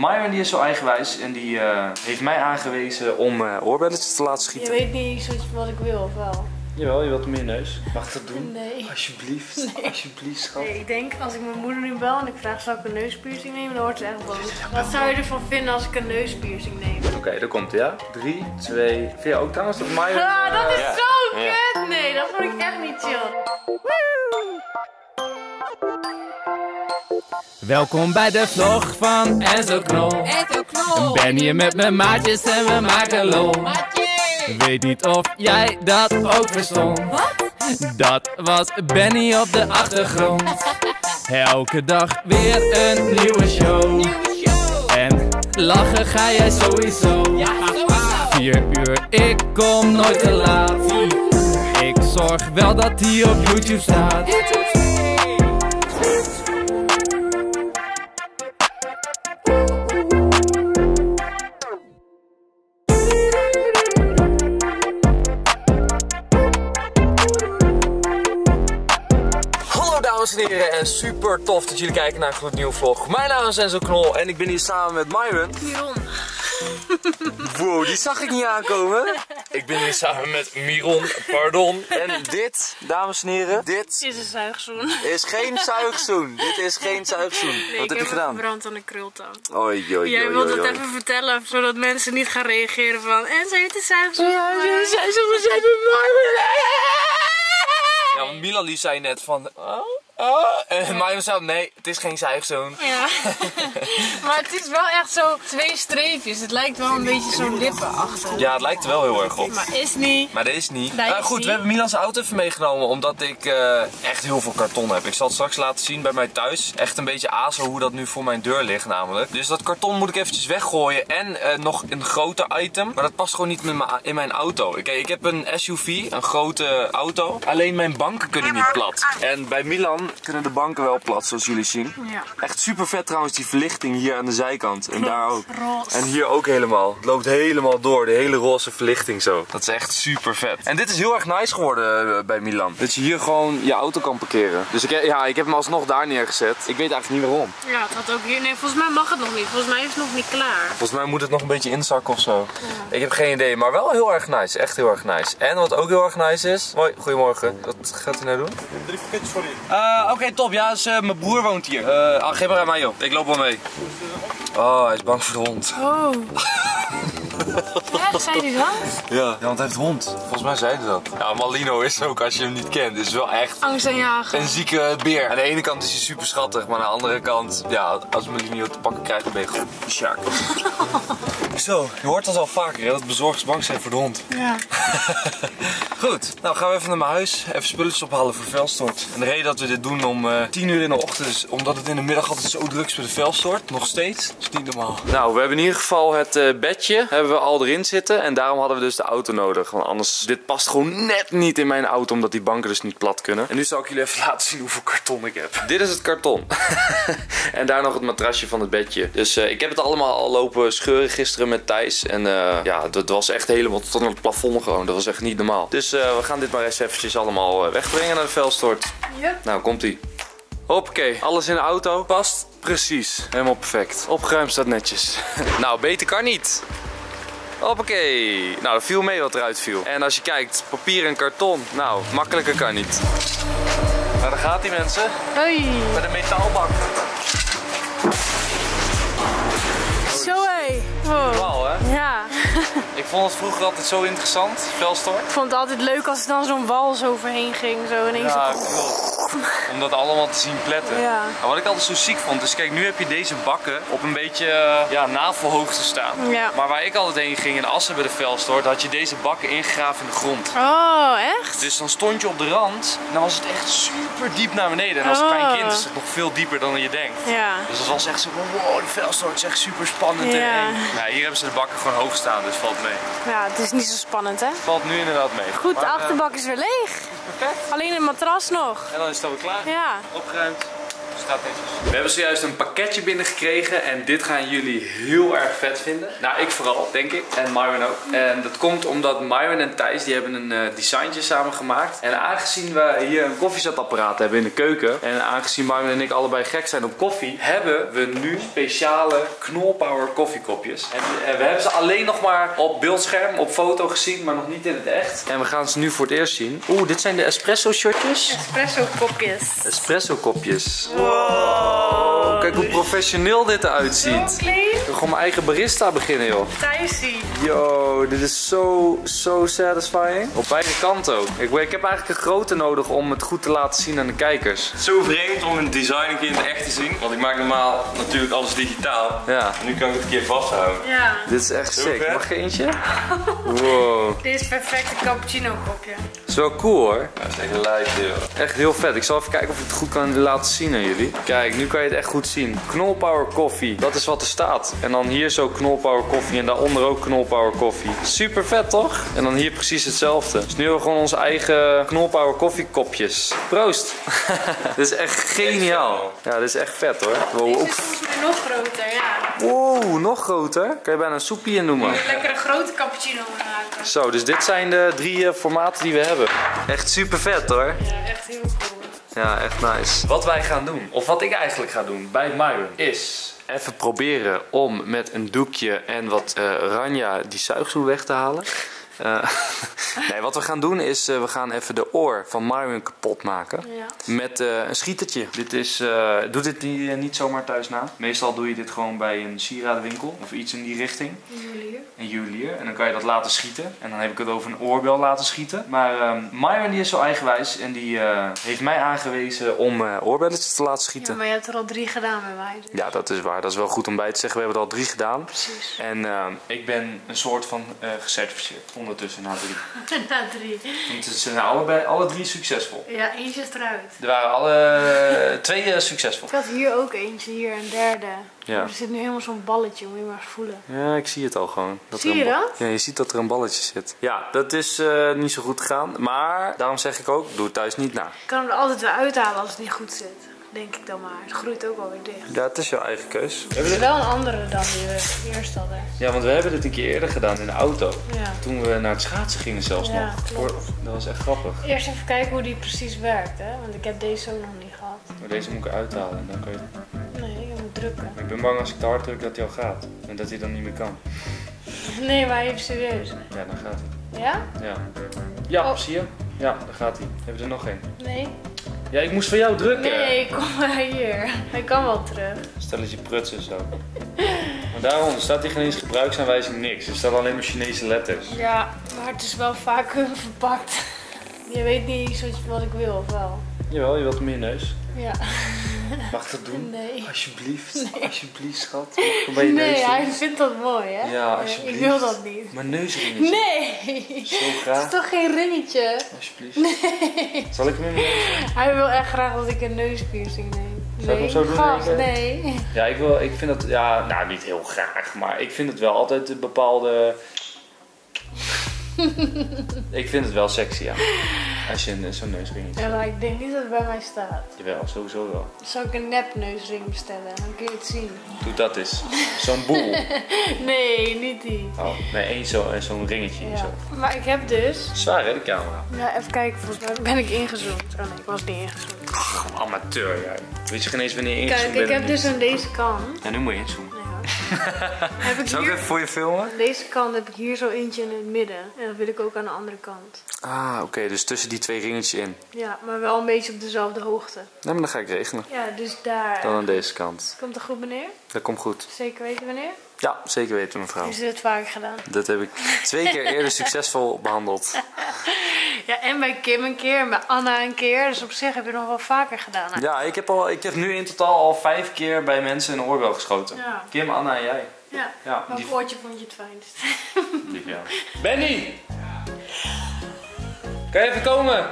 Myron die is zo eigenwijs en die eh, heeft mij aangewezen om uh, oorbelletjes te laten Je schieten. weet niet zoiets wat ik wil, of wel? Jawel, je wilt hem in je neus. Mag ik dat doen? Nee. Alsjeblieft, alsjeblieft schat. Nee, ik denk als ik mijn moeder nu bel en ik vraag zou ik een neuspiercing nemen, dan wordt ze echt boos. Wat zou je ervan vinden als ik een neuspiercing neem? Oké, daar komt ja. 3, 2, vind jij ook trouwens dat Myron... Ah, dat is Ja. zo kut! Nee, dat vond ik echt niet chill. Welkom bij de vlog van Enzo Knol. Enzo Knol. Ben hier met mijn maatjes en we maken lol. Weet niet of jij dat ook verstond. Wat? Dat was Benny op de achtergrond. Elke dag weer een nieuwe show. Nieuwe show. En lachen ga jij sowieso. Ja, sowieso. Vier uur, ik kom nooit te laat. Ik zorg wel dat die op YouTube staat. Dames en heren en super tof dat jullie kijken naar een gloednieuwe vlog. Mijn naam is Enzo Knol en ik ben hier samen met Myron. Miron. Wow, die zag ik niet aankomen. Ik ben hier samen met Miron, pardon. En dit, dames en heren, dit Is een zuigzoen. is geen zuigzoen. Dit is geen zuigzoen. Nee, Wat heb ik je heb gedaan? verbrand aan de krultang. Oei, oei, Jij wilt het even vertellen, zodat mensen niet gaan reageren van... En ze heeft een zuigzoen. Ja, want Milan die zei net van... Oh, oh. En Myron zei, nee, het is geen zuigzoon. Ja. maar het is wel echt zo twee streepjes. Het lijkt wel een beetje zo'n lippenachtig. Ja, het lijkt er wel heel erg op. Maar is niet. Maar dat is niet. Nou is goed, niet. we hebben Milans auto even meegenomen omdat ik eh, echt heel veel karton heb. Ik zal het straks laten zien bij mij thuis. Echt een beetje azo hoe dat nu voor mijn deur ligt namelijk. Dus dat karton moet ik eventjes weggooien en eh, nog een groter item. Maar dat past gewoon niet in mijn auto. Oké, ik heb een SUV, een grote auto. Alleen mijn banken kunnen niet plat. En bij Milan kunnen de banken wel plat zoals jullie zien. Ja. Echt super vet trouwens die verlichting hier aan de zijkant. En daar ook. Roze. En hier ook helemaal. Het loopt helemaal door. De hele roze verlichting zo. Dat is echt super vet. En dit is heel erg nice geworden eh, bij Milan. Dat je hier gewoon je auto kan parkeren. Dus ik, ja, ik heb hem alsnog daar neergezet. Ik weet eigenlijk niet waarom. Ja, het had ook hier... Nee, volgens mij mag het nog niet. Volgens mij is het nog niet klaar. Volgens mij moet het nog een beetje inzakken of zo. Ik heb geen idee, maar wel heel erg nice. Echt heel erg nice. En wat ook heel erg nice is. Hoi, goedemorgen. Wat gaat hij nou doen? Drie pakketjes voor je. Eh, Oké, top. Ja, dus, eh, mijn broer woont hier. Eh ah, geef maar aan mij, joh. Ik loop wel mee. Oh, hij is bang voor de hond. Oh. Echt? Zei hij dat? Ja, ja want hij heeft hond. Volgens mij zei hij dat. Ja, Malino is ook, als je hem niet kent, is wel echt Angst en jagen. een zieke beer. Aan de ene kant is hij super schattig, maar aan de andere kant, ja, als Malino te pakken krijgt, dan ben je shark. Zo, je hoort dat al vaker, hè, dat bezorgers bang zijn voor de hond. Ja. Goed, nou gaan we even naar mijn huis, even spulletjes ophalen voor velstort. En de reden dat we dit doen om eh 10 uur in de ochtend is omdat het in de middag altijd zo druk is bij de velstort. Nog steeds, dat is niet normaal. Nou, we hebben in ieder geval het eh, bedje, hebben we al erin zitten. En daarom hadden we dus de auto nodig. Want anders, dit past gewoon net niet in mijn auto, omdat die banken dus niet plat kunnen. En nu zal ik jullie even laten zien hoeveel karton ik heb. Dit is het karton. en daar nog het matrasje van het bedje. Dus eh, ik heb het allemaal al lopen scheuren gisteren met Thijs. En eh, ja, dat was echt helemaal tot aan het plafond gewoon. Dat was echt niet normaal. Dus eh, we gaan dit maar eens eventjes allemaal eh, wegbrengen naar de velstort. Yep. Nou, komt ie. Hoppakee, alles in de auto past precies. Helemaal perfect. Opgeruimd staat netjes. nou, beter kan niet. Hoppakee. Nou, dat viel mee wat eruit viel. En als je kijkt, papier en karton. Nou, makkelijker kan niet. Nou, daar gaat hij mensen. Hoi. Met een metaalbak. Ik vond het vroeger altijd zo interessant, velstort. Ik vond het altijd leuk als er dan zo'n wals overheen ging. Zo ineens. Ja, zo- klopt. Om dat allemaal te zien pletten. Ja. Maar wat ik altijd zo ziek vond, is kijk, nu heb je deze bakken op een beetje eh, ja, navelhoogte staan. Ja. Maar waar ik altijd heen ging in Assen bij de velstort, had je deze bakken ingegraven in de grond. Oh, echt? Dus dan stond je op de rand en dan was het echt super diep naar beneden. En als klein Oh. kind is het nog veel dieper dan je denkt. Ja. Dus dat was echt zo van, wow, de velstort is echt super spannend en Ja. eng. Nou, hier hebben ze de bakken gewoon hoog staan, dus valt mee. Ja, het is niet zo spannend hè. Valt nu inderdaad mee. Goed, Maar, de eh, achterbak is weer leeg. Perfect. Alleen het matras nog. En dan is het alweer klaar. Ja. Opgeruimd. Staat netjes. We hebben zojuist een pakketje binnengekregen en dit gaan jullie heel erg vet vinden. Nou, ik vooral, denk ik. En Myron ook. En dat komt omdat Myron en Thijs, die hebben een eh, designtje samen gemaakt. En aangezien we hier een koffiezetapparaat hebben in de keuken. En aangezien Myron en ik allebei gek zijn op koffie, hebben we nu speciale Knolpower koffiekopjes. En eh, we hebben ze alleen nog maar op beeldscherm, op foto gezien, maar nog niet in het echt. En we gaan ze nu voor het eerst zien. Oeh, dit zijn de espresso shotjes. Espresso kopjes. Espresso kopjes. Wow. Kijk hoe professioneel dit eruit ziet. Clean. Ik wil gewoon mijn eigen barista beginnen, joh. Thijsie. Yo, dit is zo, zo satisfying. Op beide kanten ook. Ik, ik heb eigenlijk een grote nodig om het goed te laten zien aan de kijkers. Zo vreemd om een design een keer in het echt te zien. Want ik maak normaal natuurlijk alles digitaal. Ja, En nu kan ik het een keer vasthouden. Ja. dit is echt Zo sick. vet. Mag je eentje? Wow. Dit is perfecte cappuccino kopje. Is wel cool hoor. Dat is echt lijf, joh. Echt heel vet. Ik zal even kijken of ik het goed kan laten zien aan jullie. Kijk, nu kan je het echt goed zien. Knolpower koffie. Dat is wat er staat. En dan hier zo knolpower koffie. En daaronder ook knolpower koffie. Super vet toch? En dan hier precies hetzelfde. Dus nu hebben we gewoon onze eigen knolpower koffiekopjes. Proost. dit is echt geniaal. Ja, dit is echt vet hoor. Wow, Deze ook... is volgens mij nog groter, ja. Wow, nog groter. Kan je bijna een soepje in noemen. Lekkere grote cappuccino maken. Zo, dus dit zijn de drie eh, formaten die we hebben. Echt super vet hoor. Ja, echt heel cool. Ja, echt nice. Wat wij gaan doen, of wat ik eigenlijk ga doen bij Myron, is even proberen om met een doekje en wat eh ranja die zuigstoel weg te halen. Eh, nee, wat we gaan doen is, eh, we gaan even de oor van Myron kapot maken. Ja. Met eh, een schietertje. Dit is, doe dit niet zomaar thuis na. Meestal doe je dit gewoon bij een sieradenwinkel of iets in die richting. Juwelier. Een juwelier. En dan kan je dat laten schieten. En dan heb ik het over een oorbel laten schieten. Maar ehm Myron die is zo eigenwijs en die heeft mij aangewezen om oorbelletjes te laten Ja, schieten. maar je hebt er al drie gedaan bij mij. dus. Ja, dat is waar. Dat is wel goed om bij te zeggen. We hebben er al drie gedaan. Precies. En ehm, ik ben een soort van gecertificeerd. Ondertussen na drie. Na drie. Want Ze zijn allebei, alle drie succesvol. Ja, eentje is eruit. Er waren alle twee eh, succesvol. Ik had hier ook eentje, hier een derde. Ja. Maar er zit nu helemaal zo'n balletje, moet je maar eens voelen. Ja, ik zie het al gewoon. Dat Zie je dat? Ja, je ziet dat er een balletje zit. Ja, dat is eh, niet zo goed gegaan. Maar daarom zeg ik ook, doe het thuis niet na. Ik kan hem er altijd weer uithalen als het niet goed zit. Denk ik dan maar. Het groeit ook alweer dicht. Ja, het is jouw eigen keus. Het is wel een andere dan die we eerst hadden. Ja, want we hebben dit een keer eerder gedaan in de auto. Ja. Toen we naar het schaatsen gingen zelfs Ja, nog. klopt. Dat was echt grappig. Eerst even kijken hoe die precies werkt, hè? Want ik heb deze ook nog niet gehad. Maar deze moet ik eruit halen. en Dan kan je... Nee, je moet drukken. Ik ben bang als ik te hard druk dat hij al gaat. En dat hij dan niet meer kan. Nee, maar even serieus. Ja, dan gaat hij. Ja? Ja. Ja, Oh. zie je? Ja, daar gaat hij. Hebben we er nog één? Nee? Ja, ik moest voor jou drukken. Nee, kom maar hier. Hij kan wel terug. Stelletje prutsen zo. Maar daaronder staat hier geen eens gebruiksaanwijzing niks. Er staan alleen maar Chinese letters. Ja, maar het is wel vaak eh, verpakt. Je weet niet je- wat ik wil, of wel? Jawel, je wilt meer neus. Ja. Mag dat doen? Nee. Alsjeblieft. Alsjeblieft, schat. Mag ik bij je neus Nee, doen? hij vindt dat mooi, hè? Ja, alsjeblieft. Ik wil dat niet. Mijn neusringetje. Nee! Zo Het is graag. toch geen ringetje? Alsjeblieft. Zal ik hem in mijn neus? Hij wil echt graag dat ik een neuspiercing neem. Zal ik hem zo doen, Gast, nee. Ja, ik, wil, ik vind dat, ja, nou niet heel graag, maar ik vind het wel altijd een bepaalde... ik vind het wel sexy, ja. Als je een- zo'n neusringetje... Ja, maar ik denk niet dat het bij mij staat. Jawel, sowieso wel. Zal ik een nepneusring bestellen? Dan kun je het zien. Doe dat eens. Zo'n boel. Nee, niet die. Oh, nee, één zo, en zo'n ringetje Ja. zo. Maar ik heb dus... Zwaar hè, de camera. Ja, even kijken, volgens mij ben ik ingezoomd. Oh nee, ik was niet ingezoomd. Amateur, jij. Weet je geen eens wanneer je ingezoomd Kijk, ik heb dus aan deze kant... Ja, nu moet je inzoomen. Heb ik Zal ik hier... even voor je filmen? Aan deze kant heb ik hier zo eentje in het midden. En dat wil ik ook aan de andere kant. Ah, oké, dus tussen die twee ringetjes in. Ja, maar wel een beetje op dezelfde hoogte. Nee, maar dan ga ik regelen. Ja, dus daar. Dan aan deze kant. Komt er goed, meneer? Dat komt goed. Zeker weten wanneer? Ja, zeker weten mevrouw. Is dit vaak gedaan? Dat heb ik twee keer eerder succesvol behandeld. Ja, en bij Kim een keer en bij Anna een keer. Dus op zich heb je nog wel vaker gedaan. hè? Ja, ik heb, al, ik heb nu in totaal al vijf keer bij mensen een oorbel geschoten. Ja. Kim, Anna en jij. Ja. Ja, Welk die oortje vond je het fijnst? lief ja. Benny! Kan je even komen?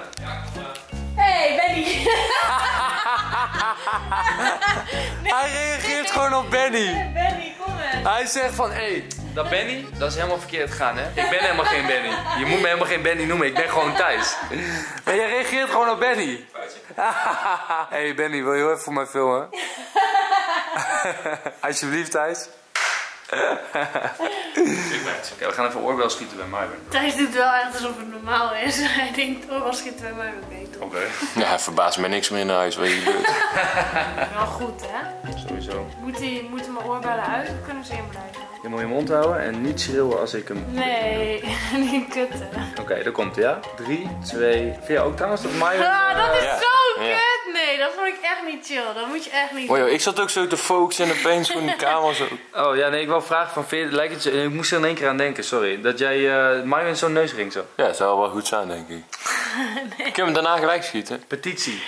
Hey, Benny! Hij reageert gewoon op Benny. Benny, kom eens! Hij zegt van, hé, hey, dat Benny, dat is helemaal verkeerd gegaan, hè? Ik ben helemaal geen Benny. Je moet me helemaal geen Benny noemen, ik ben gewoon Thijs. Maar jij reageert gewoon op Benny. hey Benny, wil je heel even voor mij filmen? Alsjeblieft, Thijs. Oké, we gaan even oorbel schieten bij Myron. Thijs doet wel echt alsof het normaal is. Hij denkt, oh, was schiet bij mij oké, Ja, verbaast me niks meer in huis wat je doet. Wel goed, hè? sowieso. Moet die, moeten mijn oorbellen uit of kunnen ze in blijven? Je moet je mond houden en niet schreeuwen als ik hem... Nee, niet kutten. Oké, daar komt hij, ja? 3, 2, 4. Ook trouwens dat Myron... Ah, dat is Ja. zo Ja. kut! Dat vond ik echt niet chill. Dat moet je echt niet Oh joh, ik zat ook zo te focussen en opeens gewoon die camera zo. Oh ja, nee, ik wil vragen van, vind je- lijkt het, ik moest er in één keer aan denken, sorry. Dat jij uh, Myron zo'n neusring zo. Ja, zou wel goed zijn denk ik. Ik heb hem daarna gelijk schieten. Petitie.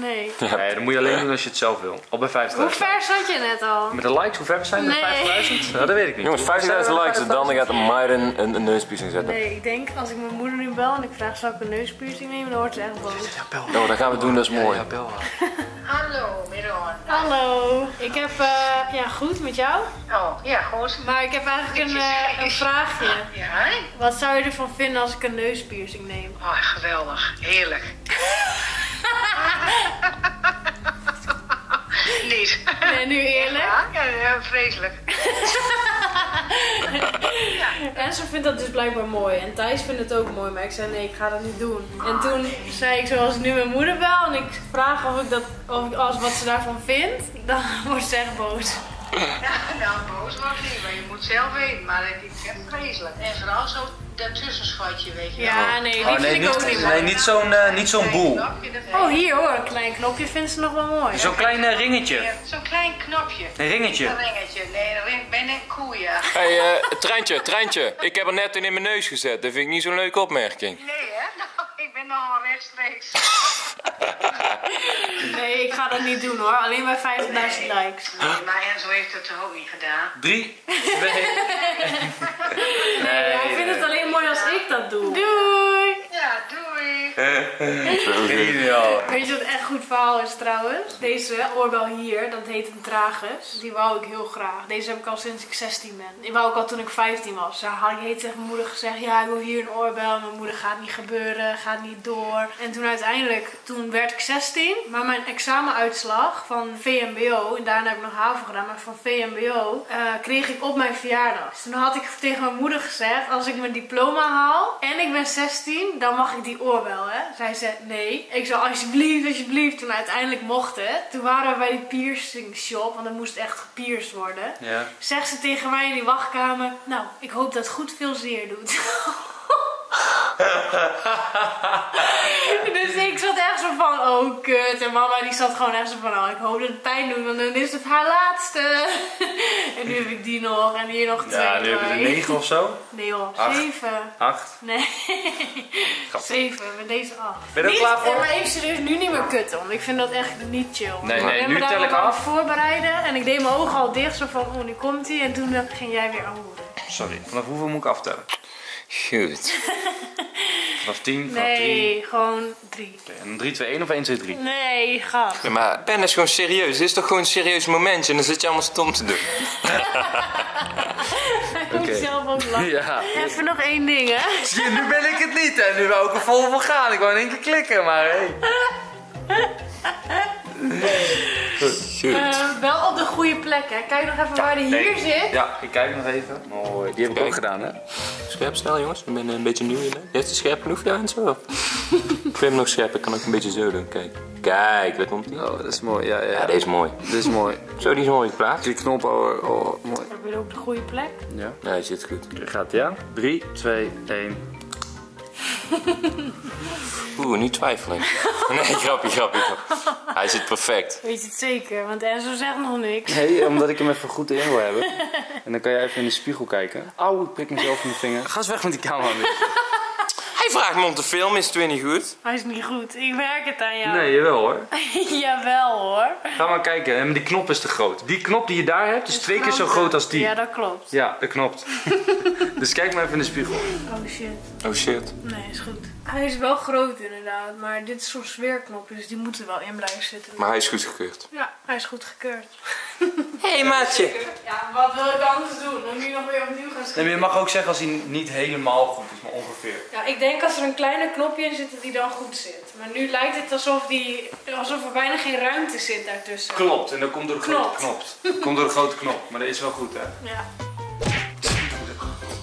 Nee. Nee, dat moet je alleen doen als je het zelf wil. Al bij 50.000. Hoe ver zat je net al? Met de likes, hoe ver we zijn? Met Nee. 50.000? Nou, dat weet ik niet. Jongens, 50.000 likes en dan gaat de Myron een, een neuspiercing zetten. Nee, ik denk als ik mijn moeder nu bel en ik vraag zal ik een neuspiercing nemen, dan wordt ze echt boos. Oh, dat gaan we doen, dat is mooi. Ja, bel haar. Hallo, Miron. Hallo, ik heb, eh, ja goed met jou, Oh, ja, goed. maar ik heb eigenlijk een, eh, een vraagje. Ja, Wat zou je ervan vinden als ik een neuspiercing neem? oh, geweldig. Heerlijk. Niet. Nee, nu eerlijk. Ja, ja, ja, vreselijk. En ze vindt dat dus blijkbaar mooi. En Thijs vindt het ook mooi, maar ik zei nee, ik ga dat niet doen. En toen zei ik zoals nu mijn moeder bel en ik vraag of ik dat, of ik alles wat ze daarvan vindt, dan wordt ze echt boos. Ja, nou, boos was niet, maar je moet zelf weten. Maar het is echt vreselijk. En vooral zo dat tussenschotje, weet je wel. Ja, nee, die Oh, vind nee, ik ook niet, niet nee, niet zo'n eh, niet zo'n boel. Oh, hier hoor, een klein knopje vindt ze nog wel mooi. Zo'n klein eh, ringetje. Ja, Zo'n klein knopje. Een ringetje. Een ringetje. Nee, een ring, ben een koe, ja. Hé, hey, eh, treintje, treintje. Ik heb er net een in mijn neus gezet. Dat vind ik niet zo'n leuke opmerking. Nee, hè? Nou, ik ben nogal rechtstreeks. Nee, ik ga dat niet doen hoor. Alleen bij 50.000 likes. Nee, maar Enzo heeft het toch ook niet gedaan? Drie, twee. Nee, hij vindt het alleen mooi als ik dat doe. Doei! Ja, doei. Geniaal. Weet je wat echt goed verhaal is trouwens? Deze oorbel hier, dat heet een tragus. Die wou ik heel graag. Deze heb ik al sinds ik 16 ben. Die wou ik al toen ik 15 was. Daar had ik heet tegen mijn moeder gezegd, ja ik wil hier een oorbel. Mijn moeder gaat niet gebeuren, gaat niet door. En toen uiteindelijk, toen werd ik 16. Maar mijn examenuitslag van VMBO, en daarna heb ik nog HAVO gedaan, maar van VMBO, eh, kreeg ik op mijn verjaardag. Dus toen had ik tegen mijn moeder gezegd, als ik mijn diploma haal en ik ben 16, dan mag ik die oorbel, hè. Zij zei nee. Ik zei alsjeblieft, alsjeblieft. Toen uiteindelijk mocht het. Toen waren we bij die piercing shop, want dat moest echt gepierst worden. Ja. Zegt ze tegen mij in die wachtkamer, nou, ik hoop dat het goed veel zeer doet. dus ik zat echt zo van, oh kut. En mama die zat gewoon echt zo van, oh ik hoop dat het pijn doet, want dan is het haar laatste. en nu heb ik die nog en hier nog twee. Ja, nu hebben we er negen of zo. Nee joh, Acht. zeven. Acht. Nee. Zeven, met deze acht. Ben je er klaar voor? eh, Maar even serieus, nu niet meer kutten, want ik vind dat echt niet chill. Nee, Ik nee, ben nu tel ik aan af. voorbereiden en ik deed mijn ogen al dicht, zo van, oh nu komt hij. En toen ging jij weer ahoeren. Sorry. Vanaf hoeveel moet ik aftellen? Goed. Vanaf 10, vanaf 3. Nee, gewoon drie. En 3, 2, 1 of 1, 2, 3? Nee. Ja, maar Ben is gewoon serieus. Dit is toch gewoon een serieus momentje en dan zit je allemaal stom te doen. Ik moet zelf ook lachen. Ja. Even nog één ding, hè. Zie je, nu ben ik het niet en nu wou ik er vol voor gaan. Ik wou in één keer klikken, maar hé. Goed. Eh, wel op de goede plek, hè. Kijk nog even waar die hier zit. Ja, ik kijk nog even. Mooi. Die heb ik Kijk. ook gedaan, hè? Scherp snel jongens, ik ben een beetje nieuw in. hè. Is het scherp genoeg ja en zo? ik vind hem nog scherp, ik kan ook een beetje zo doen. Kijk. Kijk, daar komt hij. Oh, dat is mooi. Ja, ja. Ja, deze is mooi. Dit is mooi. Zo, die is mooi geplaatst. Die knop, oh, oh mooi. Heb je op de goede plek? Ja. Ja, hij zit goed. Gaat ja? 3, 2, 1. Oeh, nu twijfel ik. Nee, grapje, grapje, grapje. Hij zit perfect. Weet je het zeker? Want Enzo zegt nog niks. Nee, omdat ik hem even goed in wil hebben. En dan kan jij even in de spiegel kijken. Auw, ik prik mezelf in de vinger. Ga eens weg met die camera. Hij vraagt me om te filmen, is het weer niet goed? Hij is niet goed. Ik merk het aan jou. Nee, jawel hoor. Jawel hoor. Ga maar kijken, die knop is te groot. Die knop die je daar hebt is twee keer zo groot als die. Ja, dat klopt. Ja, dat klopt. dus kijk maar even in de spiegel. Oh shit. Oh shit. Nee, is goed. Hij is wel groot inderdaad, maar dit is zo'n sfeerknop, dus die moeten wel in blijven zitten. Maar hij is goedgekeurd. Ja, hij is goed gekeurd. Hé hey, maatje. Ja, wat wil ik anders doen? Dan nu nog weer opnieuw gaan Nee, maar je mag ook zeggen als hij niet helemaal goed is, ongeveer. Ja, ik denk als er een kleine knopje in zit, dat die dan goed zit. Maar nu lijkt het alsof, die, alsof er bijna geen ruimte zit daartussen. Klopt, en dat komt door de grote knop. Komt door de grote knop, maar dat is wel goed hè. Ja.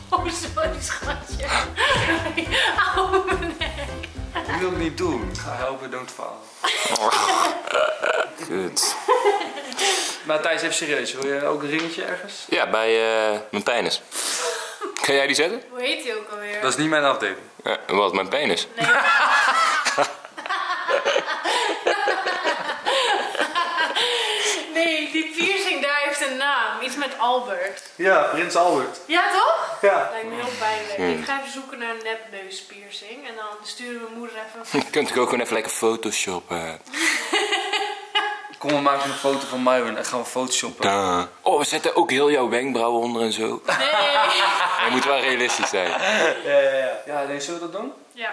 Oh, sorry schatje. Auw, mijn nek. Ik wil het niet doen. Ik ga helpen, don't falen. Goed. Maar Thijs, even serieus. Wil je ook een ringetje ergens? Ja, bij eh, mijn penis. Ga jij die zetten? Hoe heet die ook alweer? Dat is niet mijn afdeling. Ja, wat, mijn penis? Nee. nee, die piercing daar heeft een naam. Iets met Albert. Ja, Prins Albert. Ja, toch? Ja. Lijkt me heel pijnlijk. Hmm. Ik ga even zoeken naar een nepneuspiercing. En dan sturen we moeder even... Je kunt ook gewoon even lekker photoshoppen. Kom, we maken een foto van Myron en gaan we photoshoppen. Da. Oh, we zetten ook heel jouw wenkbrauwen onder en zo. Nee. Hij moet wel realistisch zijn. Ja, ja, ja. Ja, nee, zullen we dat doen? Ja,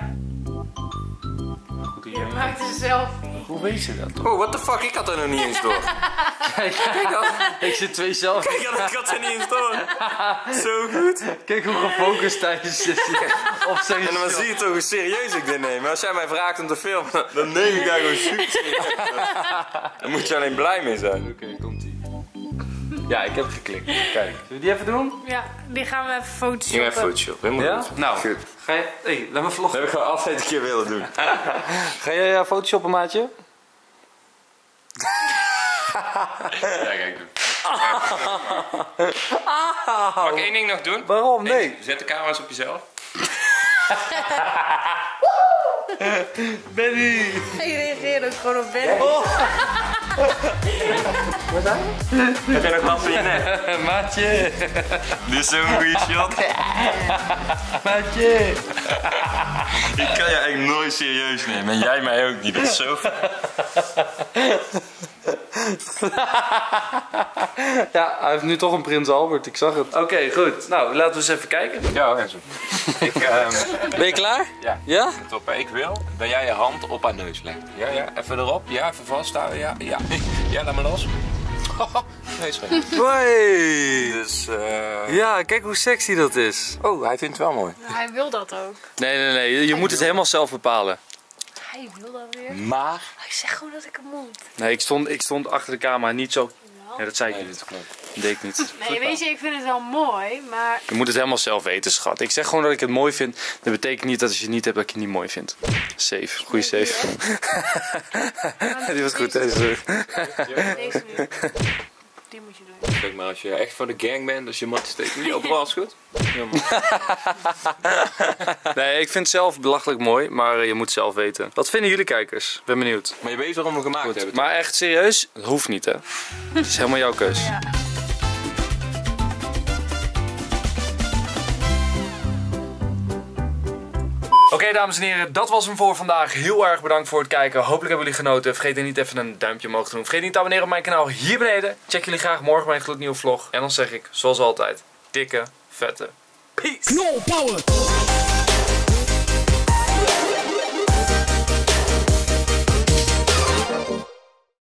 Goed je idee. maakt een selfie. Hoe weet je dat? Oh, what the fuck, ik had er nog niet eens door. Kijk, ik zit twee zelf. Ik had, ik had er niet eens door. Zo goed. Kijk hoe gefocust Thijs is op zijn En dan zie je toch hoe serieus ik dit neem. Als jij mij vraagt om te filmen, dan neem ik daar gewoon super serieus. Dan moet je alleen blij mee zijn. Oké, komt ie. Ja, ik heb geklikt. Kijk, zullen we die even doen? Ja, die gaan we even photoshoppen. even Photoshop, helemaal Ja? goed. Nou, Goed. ga je... Hé, hey, laat me vloggen. Dat heb ik gewoon altijd een keer willen doen. Ga jij uh, photoshoppen, maatje? Ja, kijk. Mag ik één ding nog doen? Waarom? Nee. Zet de camera's op jezelf. Benny! Je reageert ook gewoon op Heb jij nog last van je nek? maatje! Dit is zo'n goede shot. Maatje! Ik kan je echt nooit serieus nemen. En jij mij ook niet. Dat is zo Ja, hij heeft nu toch een Prins Albert, ik zag het. Oké, goed. Nou, laten we eens even kijken. Ja. Ik, ehm, Ben je klaar? ja. Ja? Top, ik wil dat jij je hand op haar neus legt. Ja, ja, even erop. Ja, even vasthouden. Ja, ja. Ja, laat me los. Nee, schat. Hoi! Dus, eh... Ja, kijk hoe sexy dat is. Oh, hij vindt het wel mooi. Hij wil dat ook. Nee, nee, nee. Je, je moet het helemaal zelf bepalen. Hij wil dat weer. Maar... Hij zegt gewoon dat ik hem moet. Nee, ik stond, ik stond achter de camera niet zo... Ja, dat zei ik Nee, niet. klopt. Dat deed ik niet. Nee, weet je, ik vind het wel mooi, maar Je moet het helemaal zelf weten, schat. Ik zeg gewoon dat ik het mooi vind. Dat betekent niet dat als je het niet hebt, dat ik je niet mooi vind. Safe. Goeie safe. Die was goed, deze. deze nu. Die moet je doen. Kijk maar, als je echt voor de gang bent, als je mat steekt, niet overal is goed. Ja. Nee, ik vind het zelf belachelijk mooi, maar je moet zelf weten. Wat vinden jullie kijkers? Ik ben benieuwd. Maar je weet waarom we gemaakt hebben. Maar echt serieus, het hoeft niet hè. Het is helemaal jouw keus. Ja. Dames en heren, dat was hem voor vandaag. Heel erg bedankt voor het kijken. Hopelijk hebben jullie genoten. Vergeet er niet even een duimpje omhoog te doen. Vergeet niet te abonneren op mijn kanaal hier beneden. Check jullie graag morgen bij een gloednieuwe vlog. En dan zeg ik, zoals altijd, dikke, vette peace. Power.